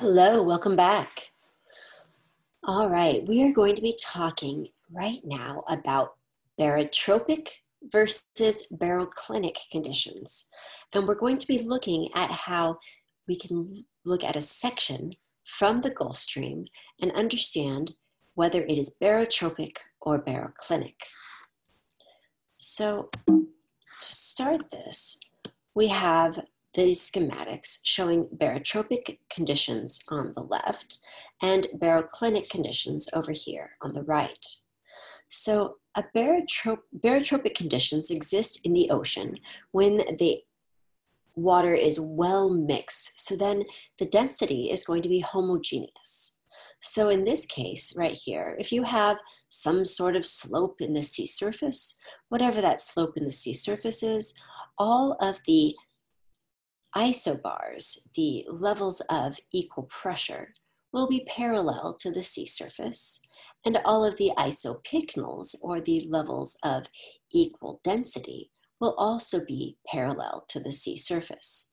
Hello, welcome back. All right, we are going to be talking right now about barotropic versus baroclinic conditions. And we're going to be looking at how we can look at a section from the Gulf Stream and understand whether it is barotropic or baroclinic. So, to start this, we have these schematics showing barotropic conditions on the left and baroclinic conditions over here on the right. So a barotrop- barotropic conditions exist in the ocean when the water is well mixed. So then the density is going to be homogeneous. So in this case, right here, if you have some sort of slope in the sea surface, whatever that slope in the sea surface is, all of the isobars, the levels of equal pressure, will be parallel to the sea surface, and all of the isopycnals, or the levels of equal density, will also be parallel to the sea surface.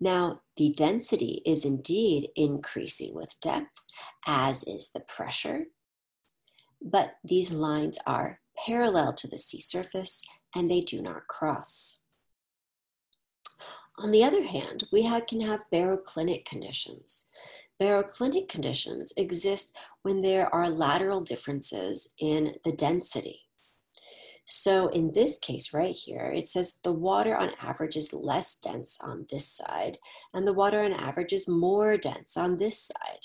Now, the density is indeed increasing with depth, as is the pressure, but these lines are parallel to the sea surface and they do not cross. On the other hand, we have, can have baroclinic conditions. Baroclinic conditions exist when there are lateral differences in the density. So in this case right here, it says the water on average is less dense on this side, and the water on average is more dense on this side.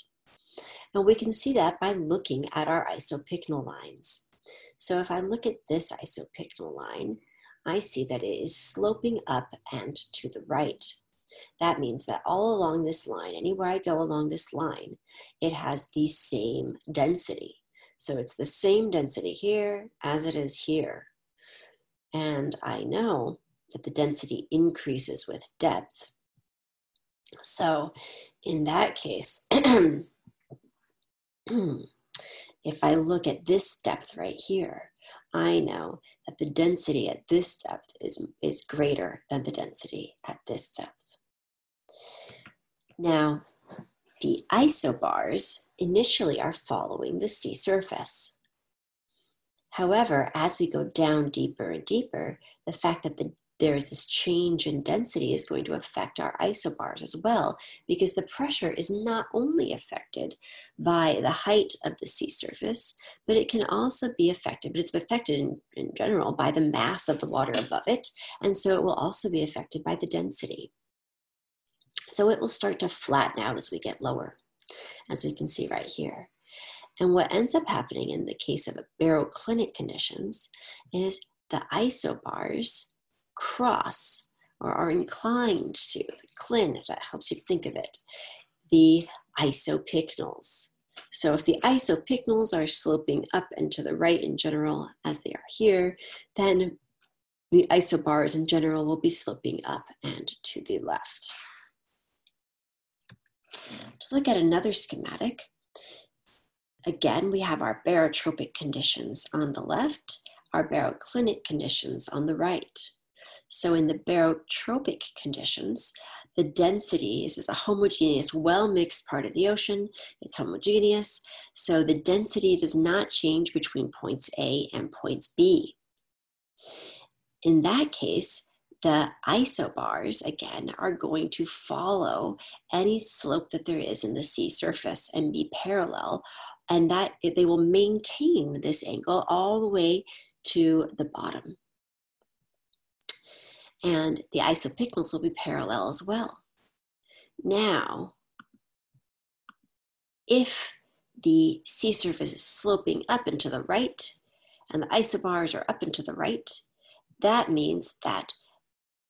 And we can see that by looking at our isopycnal lines. So if I look at this isopycnal line, I see that it is sloping up and to the right. That means that all along this line, anywhere I go along this line, it has the same density. So it's the same density here as it is here. And I know that the density increases with depth. So in that case, if I look at this depth right here, I know that the density at this depth is, is greater than the density at this depth. Now, the isobars initially are following the sea surface. However, as we go down deeper and deeper, the fact that the there is this change in density is going to affect our isobars as well, because the pressure is not only affected by the height of the sea surface, but it can also be affected, but it's affected in, in general by the mass of the water above it, and so it will also be affected by the density. So it will start to flatten out as we get lower, as we can see right here. And what ends up happening in the case of baroclinic conditions is the isobars cross or are inclined to, the clin, if that helps you think of it, the isopycnals. So if the isopycnals are sloping up and to the right in general, as they are here, then the isobars in general will be sloping up and to the left. To look at another schematic, again, we have our barotropic conditions on the left, our baroclinic conditions on the right. So in the barotropic conditions, the density is, a homogeneous, well mixed part of the ocean. It's homogeneous, so the density does not change between points A and points B. In that case, the isobars, again, are going to follow any slope that there is in the sea surface and be parallel, and that they will maintain this angle all the way to the bottom and the isopycnals will be parallel as well. Now, if the sea surface is sloping up and to the right, and the isobars are up and to the right, that means that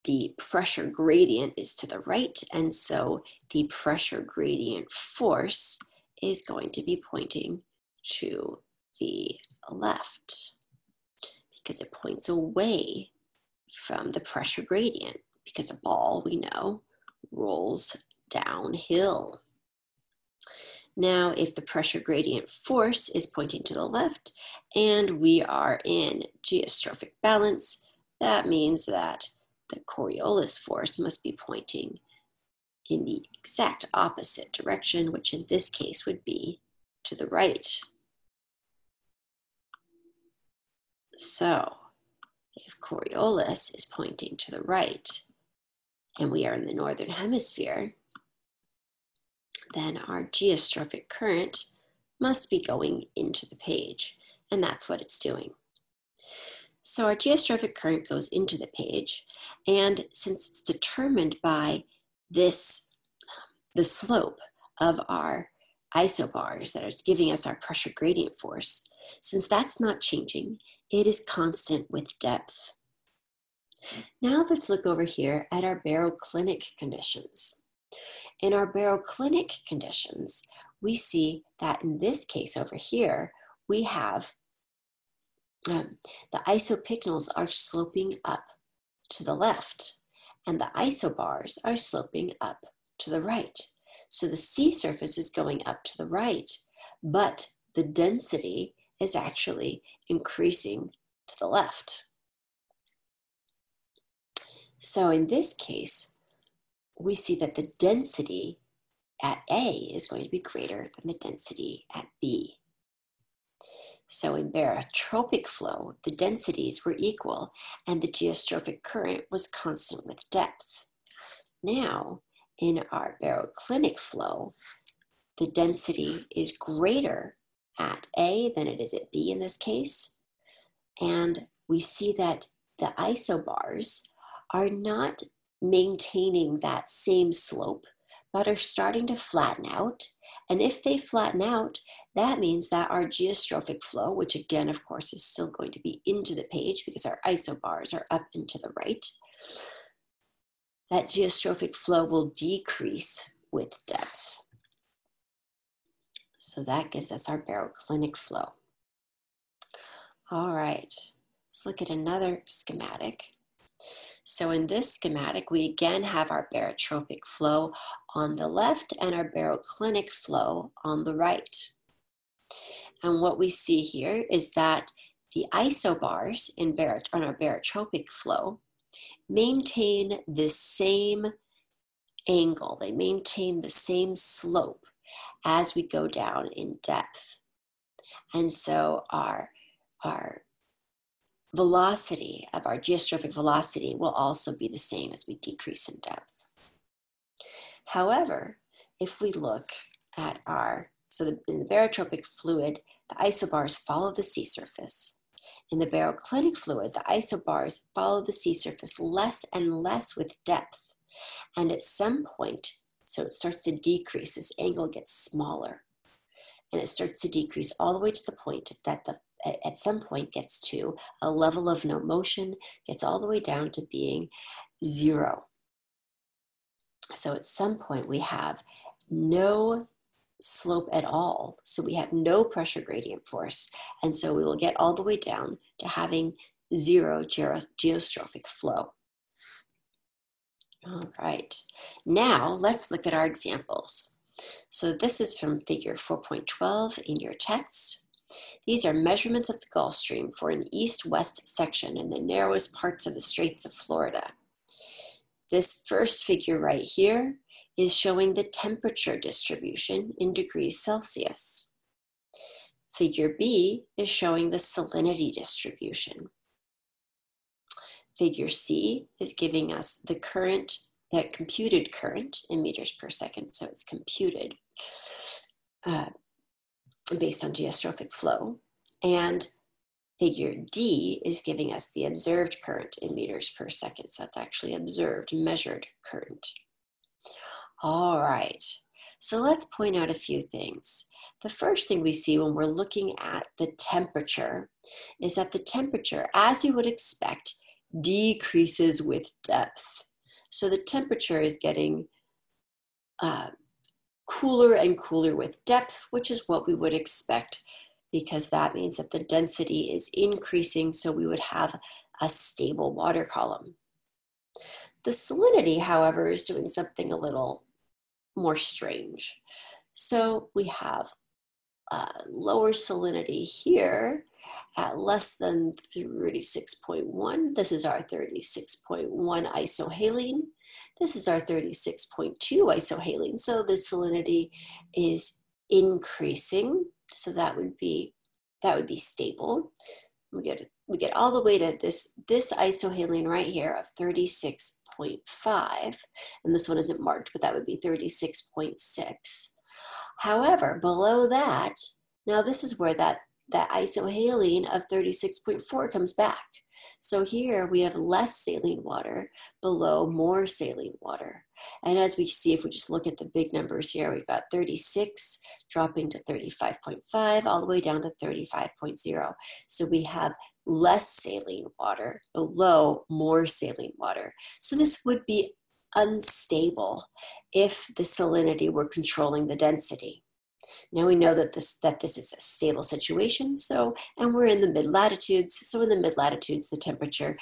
the pressure gradient is to the right, and so the pressure gradient force is going to be pointing to the left because it points away from the pressure gradient because a ball, we know, rolls downhill. Now, if the pressure gradient force is pointing to the left and we are in geostrophic balance, that means that the Coriolis force must be pointing in the exact opposite direction, which in this case would be to the right. So if Coriolis is pointing to the right and we are in the northern hemisphere, then our geostrophic current must be going into the page, and that's what it's doing. So our geostrophic current goes into the page, and since it's determined by this, the slope of our isobars that is giving us our pressure gradient force, since that's not changing, it is constant with depth. Now let's look over here at our baroclinic conditions. In our baroclinic conditions, we see that in this case over here, we have um, the isopycnals are sloping up to the left and the isobars are sloping up to the right. So the sea surface is going up to the right, but the density is actually increasing to the left. So in this case, we see that the density at A is going to be greater than the density at B. So in barotropic flow, the densities were equal and the geostrophic current was constant with depth. Now, in our baroclinic flow, the density is greater at A than it is at B in this case. And we see that the isobars are not maintaining that same slope, but are starting to flatten out. And if they flatten out, that means that our geostrophic flow, which again, of course, is still going to be into the page because our isobars are up and to the right, that geostrophic flow will decrease with depth. So that gives us our baroclinic flow. All right, let's look at another schematic. So in this schematic, we again have our barotropic flow on the left and our baroclinic flow on the right. And what we see here is that the isobars in bar- on our barotropic flow maintain the same angle, they maintain the same slope as we go down in depth. And so our, our velocity of our geostrophic velocity will also be the same as we decrease in depth. However, if we look at our, so the, in the barotropic fluid, the isobars follow the sea surface. In the baroclinic fluid, the isobars follow the sea surface less and less with depth. And at some point, so it starts to decrease, this angle gets smaller. And it starts to decrease all the way to the point that the at some point gets to a level of no motion, gets all the way down to being zero. So at some point we have no slope at all. So we have no pressure gradient force. And so we will get all the way down to having zero geostrophic flow. All right, now let's look at our examples. So this is from figure 4.12 in your text. These are measurements of the Gulf Stream for an east-west section in the narrowest parts of the Straits of Florida. This first figure right here is showing the temperature distribution in degrees Celsius. Figure B is showing the salinity distribution. Figure C is giving us the current, that computed current in meters per second, so it's computed uh, based on geostrophic flow. And figure D is giving us the observed current in meters per second, so that's actually observed, measured current. All right, so let's point out a few things. The first thing we see when we're looking at the temperature is that the temperature, as you would expect, decreases with depth. So the temperature is getting uh, cooler and cooler with depth, which is what we would expect because that means that the density is increasing, so we would have a stable water column. The salinity, however, is doing something a little more strange. So we have uh, lower salinity here at less than 36.1. This is our 36.1 isohaline. This is our 36.2 isohaline. So the salinity is increasing. So that would be that would be stable. We get we get all the way to this this isohaline right here of 36.5, and this one isn't marked, but that would be 36.6. However, below that, now this is where that that isohaline of 36.4 comes back. So here we have less saline water below more saline water. And as we see, if we just look at the big numbers here, we've got 36 dropping to 35.5 all the way down to 35.0. So we have less saline water below more saline water. So this would be unstable if the salinity were controlling the density. Now we know that this that this is a stable situation. So, and we're in the mid latitudes. So in the mid latitudes, the temperature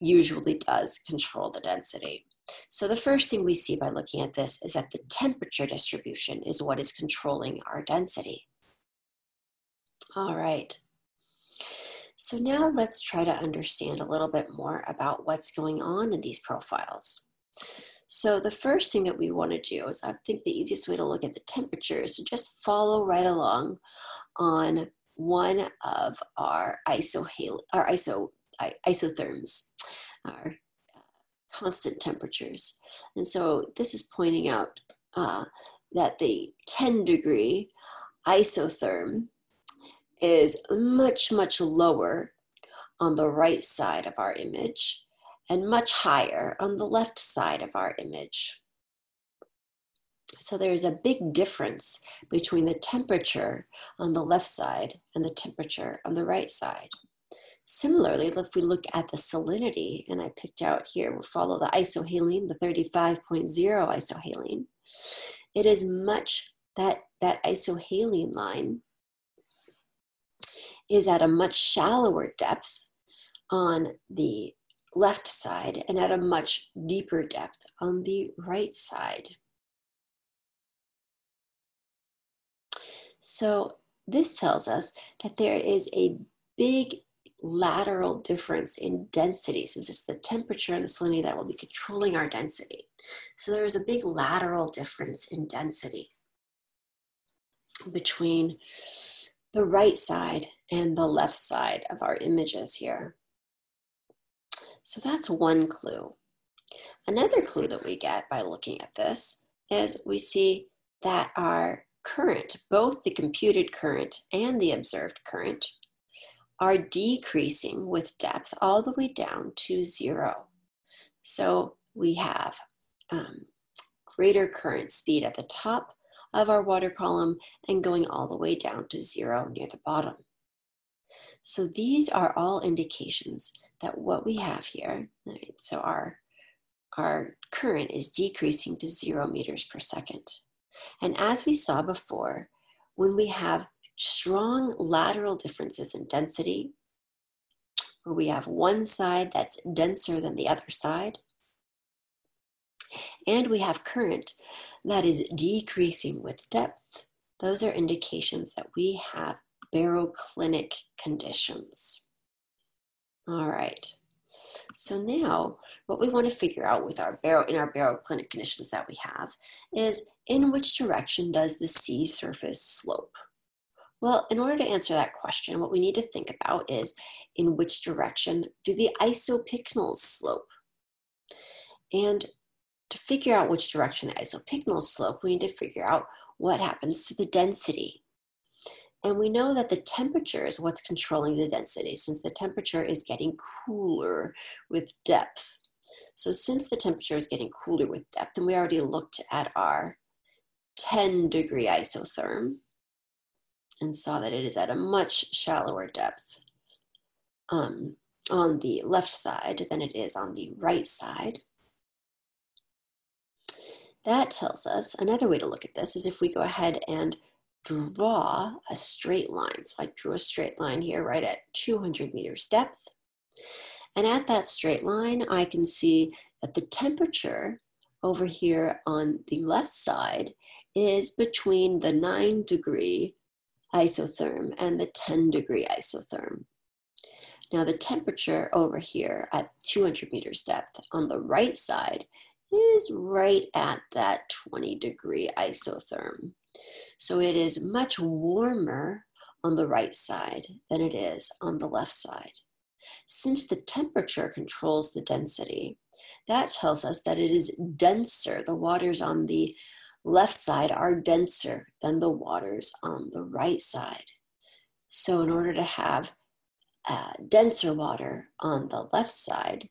usually does control the density. So the first thing we see by looking at this is that the temperature distribution is what is controlling our density. All right. So now let's try to understand a little bit more about what's going on in these profiles. So the first thing that we want to do is I think the easiest way to look at the temperature is to just follow right along on one of our our iso isotherms, our uh, constant temperatures. And so this is pointing out uh, that the 10 degree isotherm is much, much lower on the right side of our image and much higher on the left side of our image. So there's a big difference between the temperature on the left side and the temperature on the right side. Similarly, if we look at the salinity, and I picked out here, we'll follow the isohaline, the 35.0 isohaline. It is much, that, that isohaline line is at a much shallower depth on the left side and at a much deeper depth on the right side. So this tells us that there is a big lateral difference in density since it's the temperature and the salinity that will be controlling our density. So there is a big lateral difference in density between the right side and the left side of our images here. So that's one clue. Another clue that we get by looking at this is we see that our current, both the computed current and the observed current, are decreasing with depth all the way down to zero. So we have um, greater current speed at the top of our water column and going all the way down to zero near the bottom. So these are all indications that what we have here, right, so our, our current is decreasing to zero meters per second. And as we saw before, when we have strong lateral differences in density, where we have one side that's denser than the other side, and we have current that is decreasing with depth, those are indications that we have baroclinic conditions. All right. So now what we want to figure out with our baro in our baroclinic conditions that we have is in which direction does the sea surface slope? Well, in order to answer that question, what we need to think about is in which direction do the isopycnals slope? And to figure out which direction the isopycnals slope, we need to figure out what happens to the density and we know that the temperature is what's controlling the density since the temperature is getting cooler with depth. So since the temperature is getting cooler with depth, and we already looked at our 10 degree isotherm and saw that it is at a much shallower depth um, on the left side than it is on the right side. That tells us another way to look at this is if we go ahead and draw a straight line. So I drew a straight line here right at 200 meters depth. And at that straight line, I can see that the temperature over here on the left side is between the 9 degree isotherm and the 10 degree isotherm. Now the temperature over here at 200 meters depth on the right side is right at that 20 degree isotherm. So it is much warmer on the right side than it is on the left side. Since the temperature controls the density, that tells us that it is denser. The waters on the left side are denser than the waters on the right side. So, in order to have uh, denser water on the left side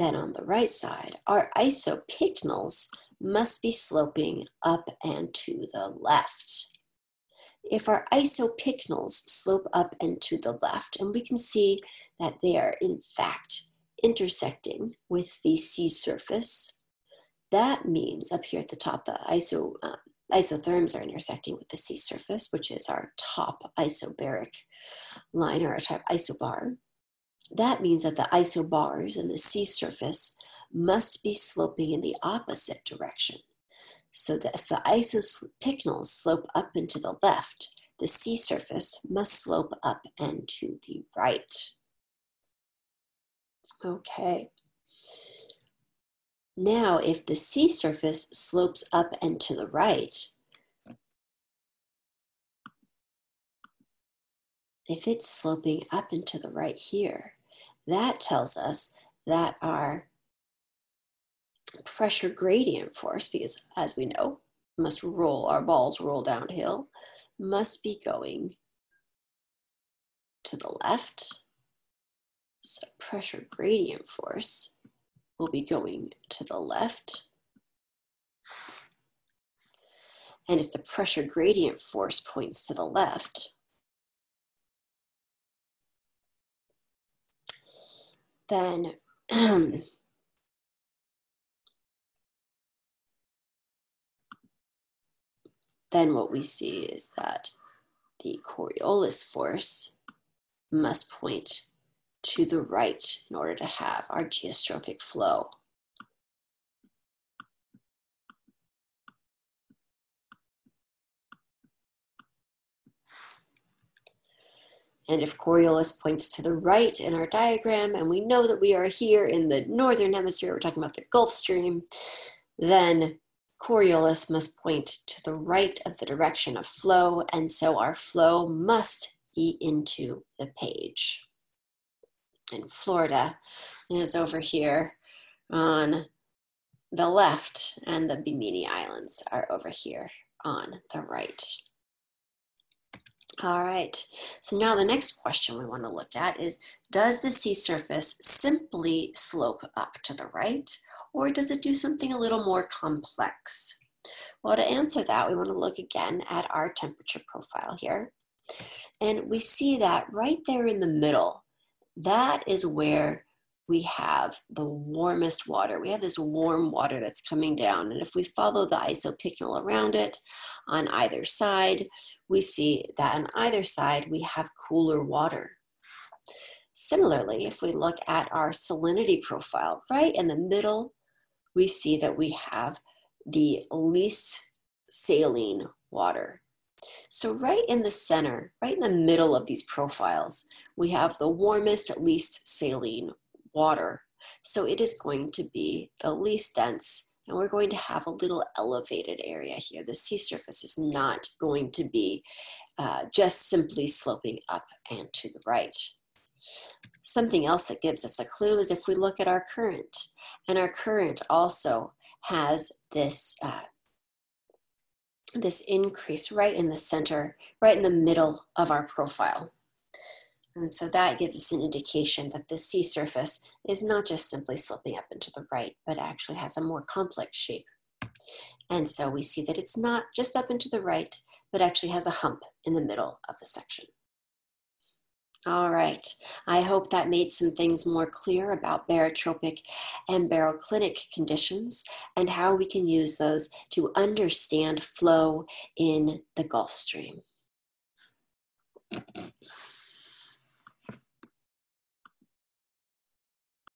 than on the right side, our isopycnals must be sloping up and to the left. If our isopycnals slope up and to the left, and we can see that they are in fact intersecting with the sea surface, that means up here at the top, the iso, uh, isotherms are intersecting with the sea surface, which is our top isobaric line or our top isobar. That means that the isobars and the sea surface must be sloping in the opposite direction. So that if the isopycnals slope up and to the left, the sea surface must slope up and to the right. Okay. Now, if the sea surface slopes up and to the right, if it's sloping up and to the right here, that tells us that our pressure gradient force, because as we know, must roll, our balls roll downhill, must be going to the left. So pressure gradient force will be going to the left. And if the pressure gradient force points to the left, then um, then what we see is that the Coriolis force must point to the right in order to have our geostrophic flow. And if Coriolis points to the right in our diagram, and we know that we are here in the northern hemisphere, we're talking about the Gulf Stream, then Coriolis must point to the right of the direction of flow, and so our flow must be into the page. And Florida is over here on the left, and the Bimini Islands are over here on the right. All right, so now the next question we want to look at is Does the sea surface simply slope up to the right, or does it do something a little more complex? Well, to answer that, we want to look again at our temperature profile here. And we see that right there in the middle, that is where we have the warmest water. We have this warm water that's coming down. And if we follow the isopycnal around it on either side, we see that on either side we have cooler water. Similarly, if we look at our salinity profile, right in the middle we see that we have the least saline water. So right in the center, right in the middle of these profiles, we have the warmest, least saline water. So it is going to be the least dense, and we're going to have a little elevated area here. The sea surface is not going to be uh, just simply sloping up and to the right. Something else that gives us a clue is if we look at our current. And our current also has this, uh, this increase right in the center, right in the middle of our profile. And so that gives us an indication that the sea surface is not just simply sloping up and to the right, but actually has a more complex shape. And so we see that it's not just up and to the right, but actually has a hump in the middle of the section. All right. I hope that made some things more clear about barotropic and baroclinic conditions and how we can use those to understand flow in the Gulf Stream.